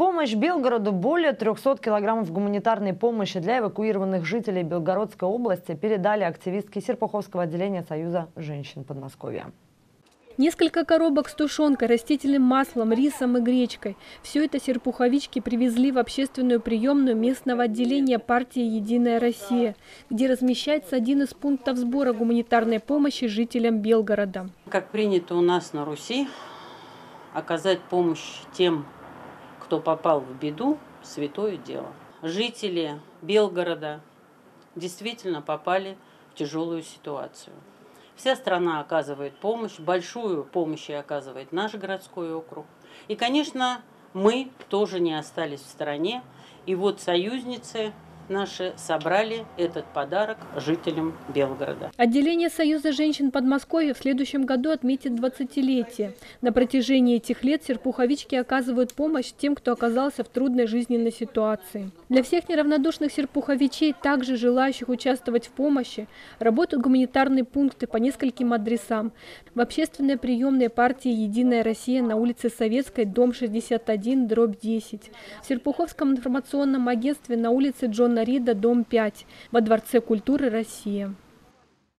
помощь Белгороду более 300 килограммов гуманитарной помощи для эвакуированных жителей Белгородской области передали активистки Серпуховского отделения Союза женщин Подмосковья. Несколько коробок с тушенкой, растительным маслом, рисом и гречкой. Все это серпуховички привезли в общественную приемную местного отделения партии «Единая Россия», где размещается один из пунктов сбора гуманитарной помощи жителям Белгорода. Как принято у нас на Руси, оказать помощь тем, кто попал в беду, святое дело. Жители Белгорода действительно попали в тяжелую ситуацию. Вся страна оказывает помощь, большую помощь оказывает наш городской округ. И, конечно, мы тоже не остались в стороне. И вот союзницы наши собрали этот подарок жителям Белгорода. Отделение Союза женщин Подмосковья в следующем году отметит 20-летие. На протяжении этих лет серпуховички оказывают помощь тем, кто оказался в трудной жизненной ситуации. Для всех неравнодушных серпуховичей, также желающих участвовать в помощи, работают гуманитарные пункты по нескольким адресам. В общественной приемной партии «Единая Россия» на улице Советской, дом 61, дробь 10. В Серпуховском информационном агентстве на улице Джона Рида, дом 5, во Дворце культуры «Россия».